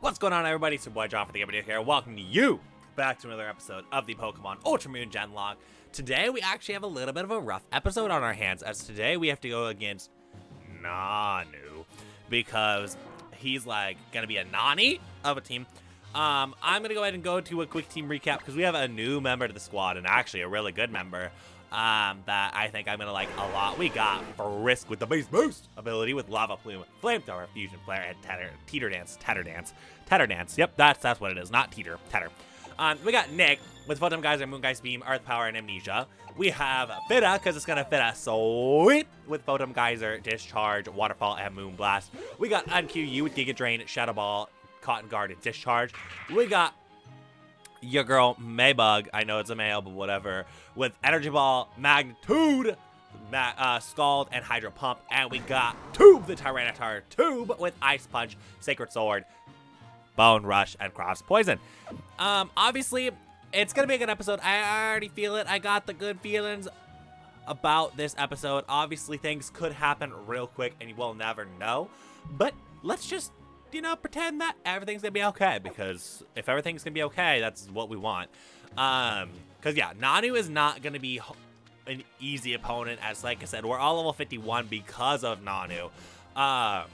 What's going on, everybody? It's your boy John for the Gamer here. Welcome to you back to another episode of the Pokemon Ultra Moon Genlocke. Today, we actually have a little bit of a rough episode on our hands, as today we have to go against Nanu because he's like gonna be a Nani of a team. Um, I'm gonna go ahead and go to a quick team recap because we have a new member to the squad and actually a really good member um, that I think I'm gonna like a lot. We got Frisk with the base boost ability with Lava Plume, Flamethrower, Fusion Flare, and Tetter, Teeter Dance, Tetter Dance, Tetter Dance. Yep, that's that's what it is, not Teeter, Tetter. Um, we got Nick with Photon Geyser, Moongeist Beam, Earth Power, and Amnesia. We have Fitta, because it's going to fit us sweet with Photon Geyser, Discharge, Waterfall, and Moon Blast. We got NQU with Giga Drain, Shadow Ball, Cotton Guard, and Discharge. We got your girl Maybug, I know it's a male, but whatever, with Energy Ball, Magnitude, Ma uh, Scald, and Hydro Pump. And we got Tube, the Tyranitar Tube, with Ice Punch, Sacred Sword, Bone Rush, and Cross Poison. Um, obviously, it's gonna be a good episode. I already feel it. I got the good feelings about this episode. Obviously, things could happen real quick, and you will never know. But let's just, you know, pretend that everything's gonna be okay. Because if everything's gonna be okay, that's what we want. Um, because yeah, Nanu is not gonna be an easy opponent. As like I said, we're all level 51 because of Nanu. Uh,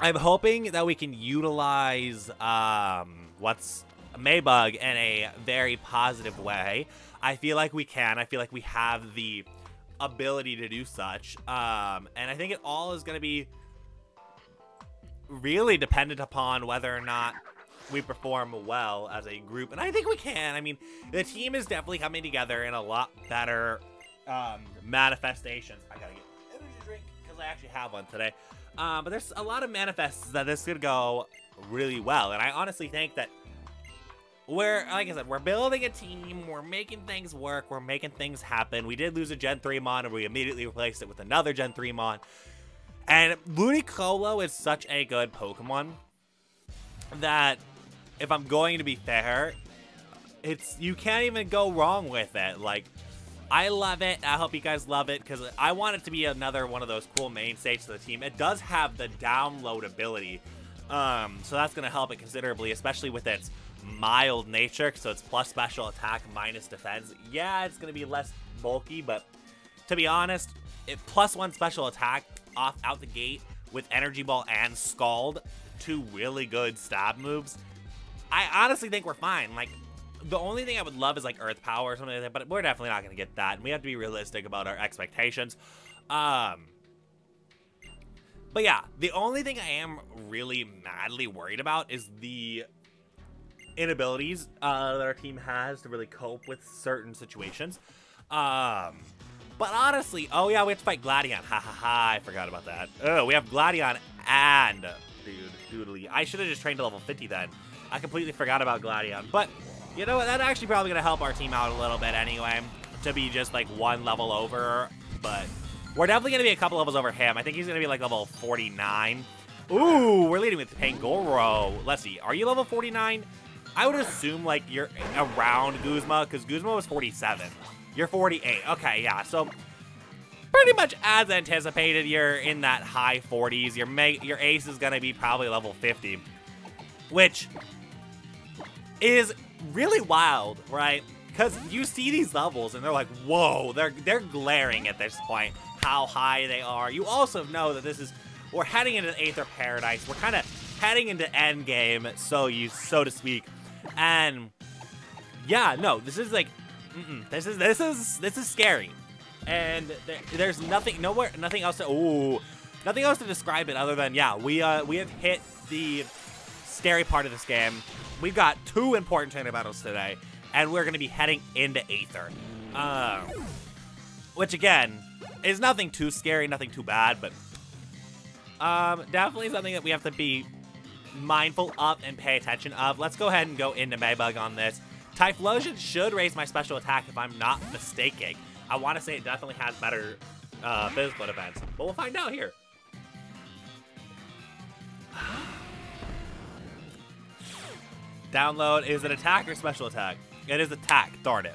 I'm hoping that we can utilize um, what's Maybug in a very positive way. I feel like we can. I feel like we have the ability to do such. Um, and I think it all is going to be really dependent upon whether or not we perform well as a group. And I think we can. I mean, the team is definitely coming together in a lot better um, manifestations. I gotta get energy drink because I actually have one today. Um, but there's a lot of manifests that this could go really well. And I honestly think that we're, like I said, we're building a team. We're making things work. We're making things happen. We did lose a Gen 3 Mon, and we immediately replaced it with another Gen 3 Mon. And Ludicolo is such a good Pokemon that, if I'm going to be fair, it's you can't even go wrong with it. Like, I love it. I hope you guys love it because I want it to be another one of those cool mainstays to the team. It does have the download ability, um, so that's going to help it considerably, especially with its mild nature. So it's plus special attack, minus defense. Yeah, it's going to be less bulky, but to be honest, it plus one special attack off out the gate with Energy Ball and Scald, two really good stab moves. I honestly think we're fine. Like, the only thing I would love is like Earth Power or something like that, but we're definitely not going to get that. And we have to be realistic about our expectations. Um, but yeah, the only thing I am really madly worried about is the inabilities uh, that our team has to really cope with certain situations. Um, but honestly, oh yeah, we have to fight Gladion. Ha ha ha, I forgot about that. Oh, we have Gladion and dude, Doodly. I should have just trained to level 50 then. I completely forgot about Gladion. But you know what? That's actually probably going to help our team out a little bit anyway. To be just like one level over. But we're definitely going to be a couple levels over him. I think he's going to be like level 49. Ooh, we're leading with Pangoro. Let's see. Are you level 49? I would assume like you're around Guzma because Guzma was 47. You're 48. Okay, yeah. So pretty much as anticipated, you're in that high 40s. Your your ace is going to be probably level 50, which is really wild, right? Because you see these levels and they're like, whoa, they're they're glaring at this point, how high they are. You also know that this is, we're heading into Aether Paradise. We're kind of heading into Endgame, so you, so to speak. And yeah, no, this is like, mm -mm, this is, this is, this is scary. And there, there's nothing, nowhere, nothing else to, ooh, nothing else to describe it other than, yeah, we, uh, we have hit the scary part of this game. We've got two important trainer battles today, and we're to be heading into Aether. Um, which, again, is nothing too scary, nothing too bad, but um, definitely something that we have to be mindful of and pay attention of. Let's go ahead and go into Maybug on this. Typhlosion should raise my special attack if I'm not mistaken. I want to say it definitely has better uh, physical defense, but we'll find out here. Download is it attack or special attack? It is attack, darn it.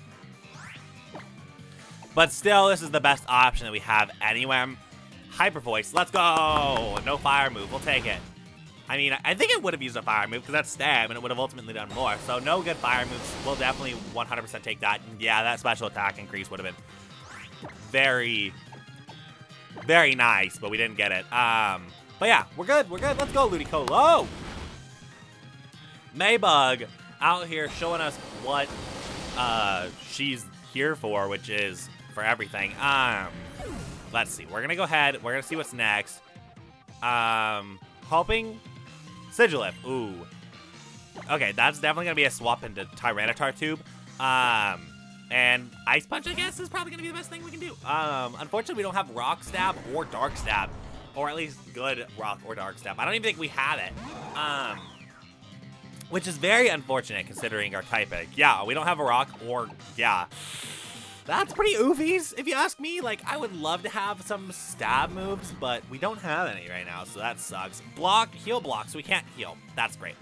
But still, this is the best option that we have anywhere. Hyper Voice, let's go! No fire move, we'll take it. I mean, I think it would have used a fire move because that's stab and it would have ultimately done more. So no good fire moves. We'll definitely 100% take that. Yeah, that special attack increase would have been very, very nice, but we didn't get it. Um, but yeah, we're good. We're good. Let's go, Ludicolo. Maybug out here showing us what uh, she's here for, which is for everything. Um, let's see. We're going to go ahead. We're going to see what's next. Um, hoping Sigilyph. Ooh. Okay, that's definitely going to be a swap into Tyranitar Tube. Um, and Ice Punch, I guess, is probably going to be the best thing we can do. Um, unfortunately, we don't have Rock Stab or Dark Stab. Or at least good Rock or Dark Stab. I don't even think we have it. Um, which is very unfortunate considering our typing. Yeah, we don't have a Rock or, yeah. That's pretty oofies, if you ask me. Like, I would love to have some stab moves, but we don't have any right now, so that sucks. Block, heal block, so we can't heal. That's great.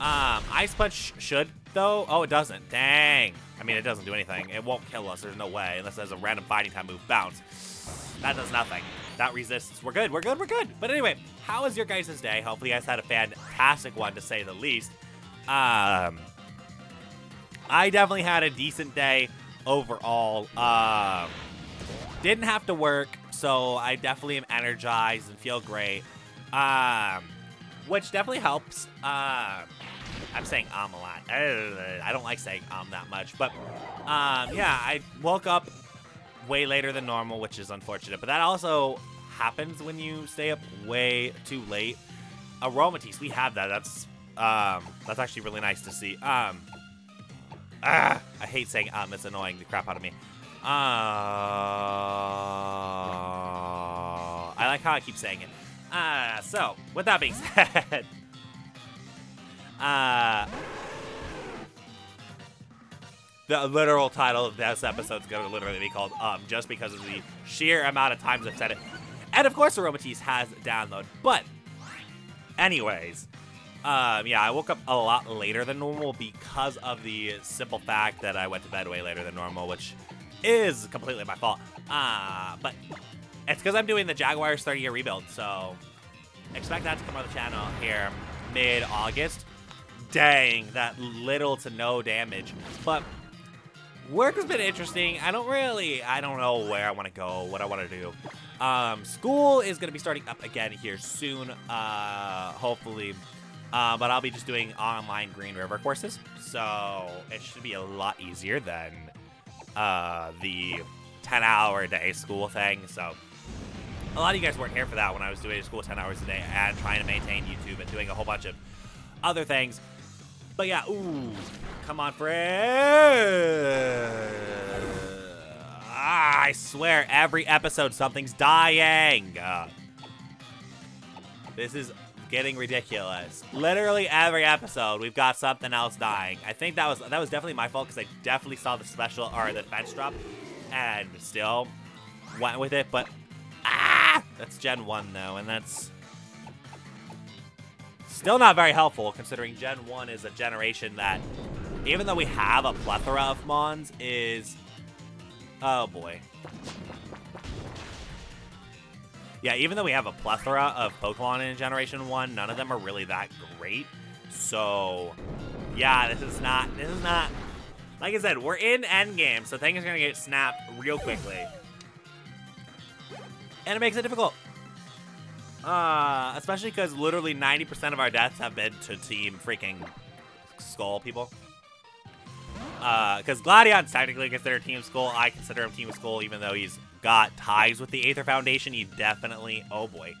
Um, Ice Punch should, though. Oh, it doesn't. Dang. I mean, it doesn't do anything. It won't kill us. There's no way, unless there's a random fighting time move. Bounce. That does nothing. That resists. We're good. We're good. We're good. But anyway, how was your guys' day? Hopefully you guys had a fantastic one, to say the least. Um, I definitely had a decent day overall. Um, didn't have to work, so I definitely am energized and feel great. Um, which definitely helps. Uh, I'm saying um a lot. I don't like saying um that much, but um, yeah, I woke up way later than normal, which is unfortunate. But that also happens when you stay up way too late. Aromatisse, we have that. That's um, that's actually really nice to see. Um, ah, I hate saying um. It's annoying the crap out of me. Uh, I like how I keep saying it. Uh, so, with that being said, uh, the literal title of this episode is going to literally be called Um, just because of the sheer amount of times I've said it. And of course, Aromatisse has download. But, anyways, um, yeah, I woke up a lot later than normal because of the simple fact that I went to bed way later than normal, which is completely my fault. Uh, but it's because I'm doing the Jaguars 30-year rebuild, so expect that to come on the channel here mid-August. Dang, that little to no damage. But work has been interesting. I don't really, I don't know where I want to go, what I want to do. Um, school is going to be starting up again here soon, uh, hopefully. Uh, but I'll be just doing online Green River courses, so it should be a lot easier than uh, the 10-hour day school thing. So a lot of you guys weren't here for that when I was doing school 10 hours a day and trying to maintain YouTube and doing a whole bunch of other things. But yeah, ooh, come on. Ah, I swear, every episode something's dying. Uh, this is getting ridiculous. Literally every episode, we've got something else dying. I think that was that was definitely my fault because I definitely saw the special or the defense drop, and still went with it. But ah, that's Gen One though, and that's still not very helpful considering Gen One is a generation that, even though we have a plethora of Mons, is oh boy. Yeah, even though we have a plethora of Pokemon in Generation 1, none of them are really that great. So, yeah, this is not, this is not, like I said, we're in endgame, so things are going to get snapped real quickly. And it makes it difficult. Uh, especially because literally 90% of our deaths have been to Team freaking Skull people. Uh, Because uh, Gladion's technically considered Team Skull. I consider him Team Skull even though he's got ties with the Aether Foundation, he definitely... Oh, boy.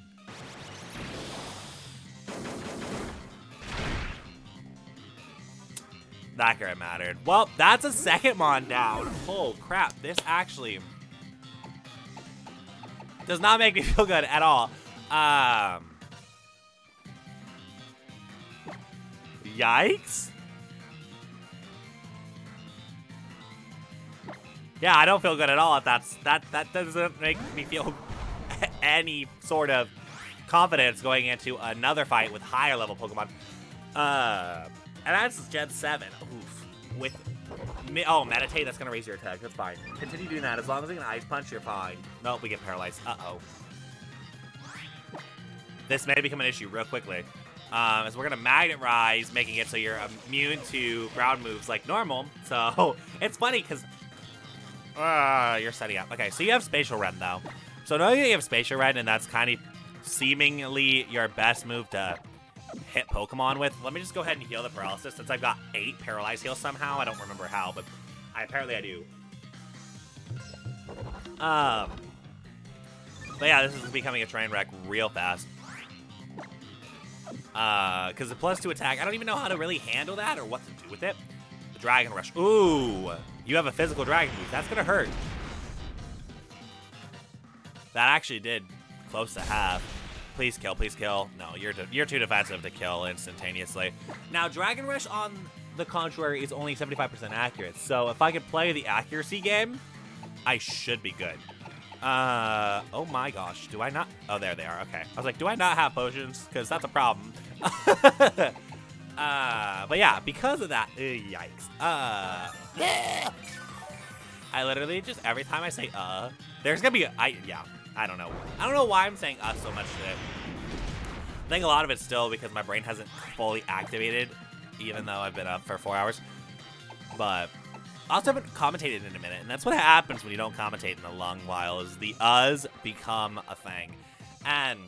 That guy mattered. Well, that's a second Mon down. Oh, crap. This actually does not make me feel good at all. Um... Yikes. Yeah, I don't feel good at all if that's that that doesn't make me feel any sort of confidence going into another fight with higher level Pokemon. Uh, and that's Gen 7. Oof. With oh, meditate, that's gonna raise your attack. That's fine. Continue doing that. As long as you can ice punch, you're fine. Nope, we get paralyzed. Uh-oh. This may become an issue real quickly. Um, we're gonna Magnet Rise, making it so you're immune to ground moves like normal. So it's funny because uh, you're setting up. Okay, so you have Spatial Rend though. So that you have Spatial Rend and that's kind of seemingly your best move to hit Pokemon with. Let me just go ahead and heal the paralysis since I've got eight paralyzed heals somehow. I don't remember how, but I apparently I do. Um, but yeah, this is becoming a train wreck real fast. Uh, because the plus two attack, I don't even know how to really handle that or what to do with it. The Dragon Rush. Ooh, you have a physical dragon move. That's gonna hurt. That actually did close to half. Please kill, please kill. No, you're you're too defensive to kill instantaneously. Now, Dragon Rush, on the contrary, is only 75% accurate. So if I could play the accuracy game, I should be good. Uh, oh my gosh, do I not? Oh, there they are. Okay. I was like, do I not have potions? Because that's a problem. uh, but yeah, because of that, uh, yikes. Uh, I literally just, every time I say uh, there's gonna be, a, I, yeah, I don't know. I don't know why I'm saying uh so much today. I think a lot of it's still because my brain hasn't fully activated, even though I've been up for four hours. But I also haven't commentated in a minute, and that's what happens when you don't commentate in a long while, is the uhs become a thing. And,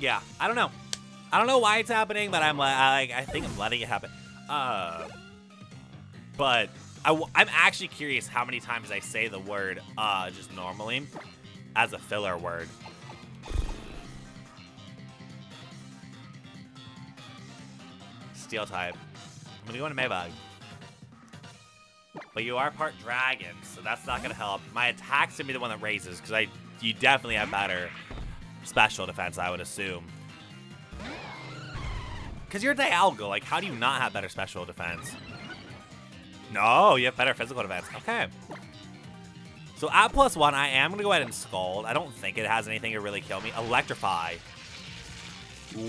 yeah, I don't know. I don't know why it's happening, but I'm like, I think I'm letting it happen. Uh, but I I'm actually curious how many times I say the word uh just normally as a filler word. Steel type. I'm gonna go into Maybug. But you are part dragon, so that's not gonna help. My attack's gonna be the one that raises, because I you definitely have better special defense, I would assume. Because you're Dialga, like how do you not have better special defense? No, you have better physical defense. Okay. So at plus one, I am going to go ahead and Scald. I don't think it has anything to really kill me. Electrify.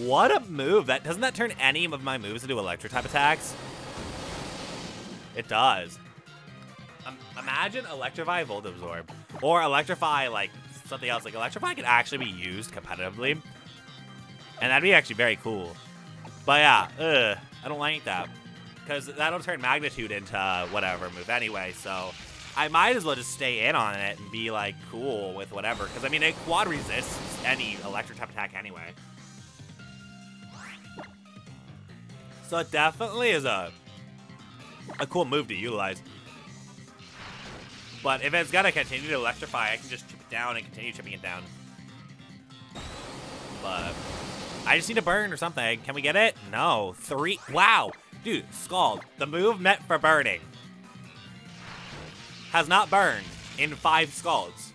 What a move. That Doesn't that turn any of my moves into Electric type attacks? It does. Um, imagine Electrify Volt Absorb. Or Electrify, like, something else. Like, Electrify could actually be used competitively. And that'd be actually very cool. But yeah, ugh, I don't like that because that'll turn magnitude into uh, whatever move anyway. So I might as well just stay in on it and be like cool with whatever. Because I mean, it quad resists any electric type attack anyway. So it definitely is a a cool move to utilize. But if it's gonna continue to electrify, I can just chip it down and continue chipping it down. But I just need to burn or something. Can we get it? No. Three. Wow. Dude, Scald, the move meant for burning, has not burned in five Scalds.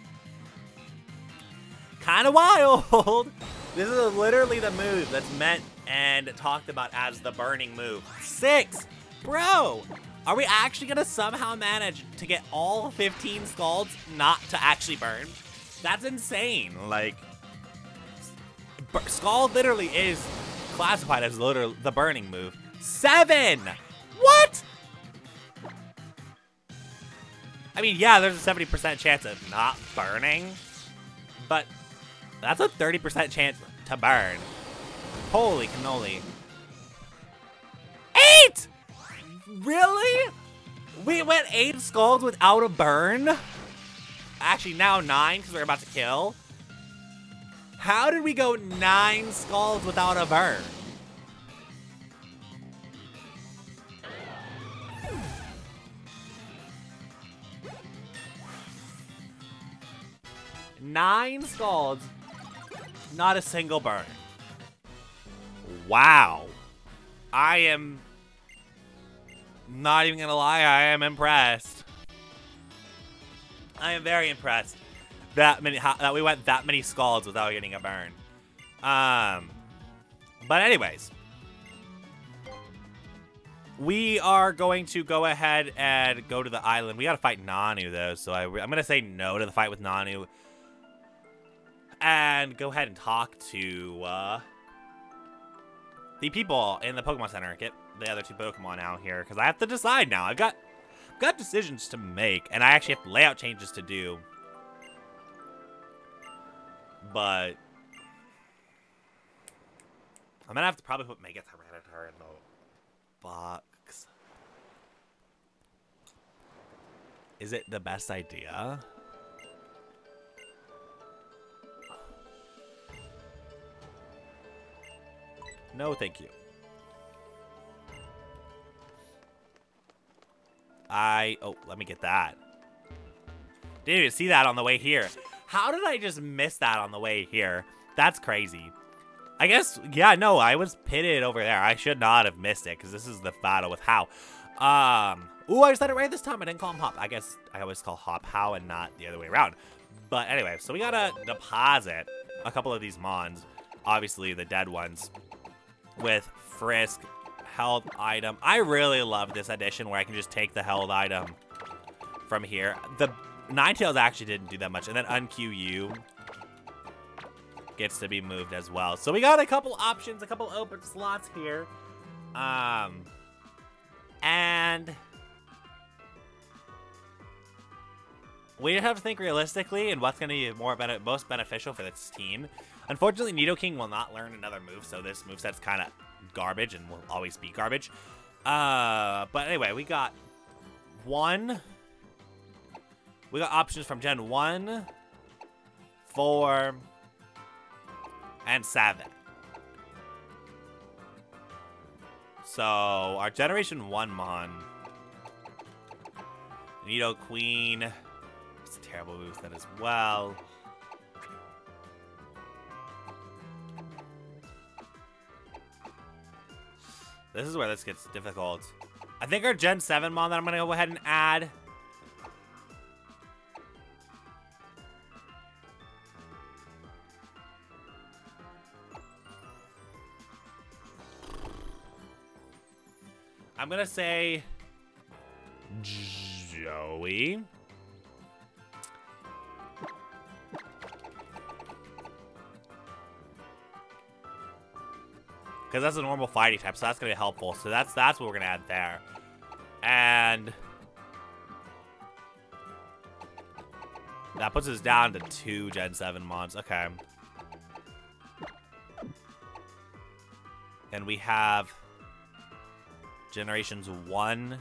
Kind of wild. This is literally the move that's meant and talked about as the burning move. Six! Bro! Are we actually gonna somehow manage to get all 15 Scalds not to actually burn? That's insane. Like, Scald literally is classified as the burning move. Seven! What? I mean, yeah, there's a 70% chance of not burning, but that's a 30% chance to burn. Holy cannoli. Eight! Really? We went eight Scalds without a burn? Actually, now nine because we're about to kill. How did we go nine Scalds without a burn? Nine Scalds, not a single burn. Wow. I am not even gonna lie, I am impressed. I am very impressed that many that we went that many scalds without getting a burn. Um, but anyways, we are going to go ahead and go to the island. We got to fight Nanu though, so I, I'm gonna say no to the fight with Nanu and go ahead and talk to uh, the people in the Pokemon Center. Get the other two Pokemon out here because I have to decide now. I've got got decisions to make, and I actually have layout changes to do. But I'm gonna have to probably put Mega Tyranitar in the box. Is it the best idea? No, thank you. I... Oh, let me get that. Didn't even see that on the way here. How did I just miss that on the way here? That's crazy. I guess, yeah, no, I was pitted over there. I should not have missed it, because this is the battle with Hau. Um, ooh, I said it right this time. I didn't call him Hop. I guess I always call Hop Hau and not the other way around. But anyway, so we gotta deposit a couple of these Mons. Obviously, the dead ones. With Frisk, health item. I really love this edition where I can just take the health item from here. The Ninetales actually didn't do that much. And then UnQU gets to be moved as well. So we got a couple options, a couple open slots here. Um, and we have to think realistically and what's going to be more most beneficial for this team. Unfortunately, Nidoking will not learn another move, so this moveset's kind of garbage and will always be garbage. Uh, but anyway, we got one. We got options from Gen 1, 4, and 7. So, our Generation 1 Mon. Nidoqueen. It's a terrible move set as well. This is where this gets difficult. I think our Gen 7 Mon that I'm going to go ahead and add I'm gonna say Joey. Because that's a normal fighting type, so that's gonna be helpful. So that's that's what we're gonna add there. And that puts us down to two Gen 7 mods. Okay. And we have Generations 1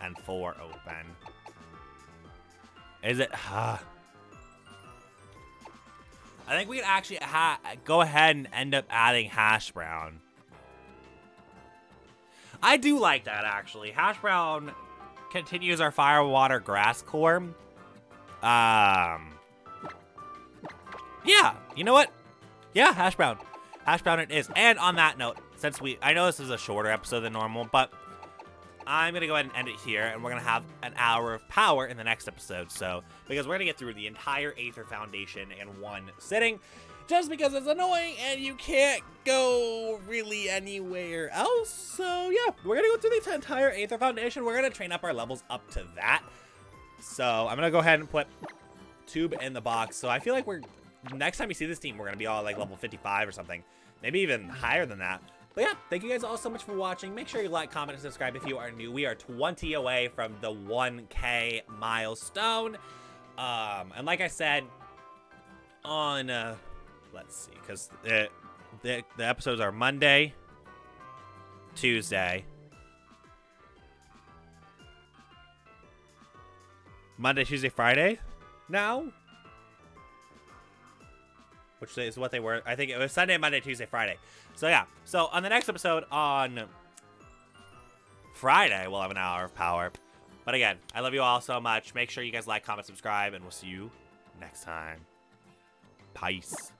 and 4 open. Is it? Uh, I think we could actually go ahead and end up adding Hash Brown. I do like that, actually. Hash Brown continues our Fire, Water, Grass core. Um, yeah, you know what? Yeah, Hash Brown. Hash Brown it is. And on that note, since we, I know this is a shorter episode than normal, but I'm going to go ahead and end it here, and we're going to have an hour of power in the next episode. So, because we're going to get through the entire Aether Foundation in one sitting, just because it's annoying and you can't go really anywhere else. So, yeah, we're going to go through the entire Aether Foundation. We're going to train up our levels up to that. So, I'm going to go ahead and put Tube in the box. So, I feel like we're, next time you see this team, we're going to be all like level 55 or something. Maybe even higher than that. But yeah, thank you guys all so much for watching. Make sure you like, comment, and subscribe if you are new. We are 20 away from the 1K milestone. Um, and like I said, on, uh, let's see, because the, the, the episodes are Monday, Tuesday, Monday, Tuesday, Friday now. Which is what they were. I think it was Sunday, Monday, Tuesday, Friday. So yeah, so on the next episode on Friday, we'll have an hour of power. But again, I love you all so much. Make sure you guys like, comment, subscribe, and we'll see you next time. Peace.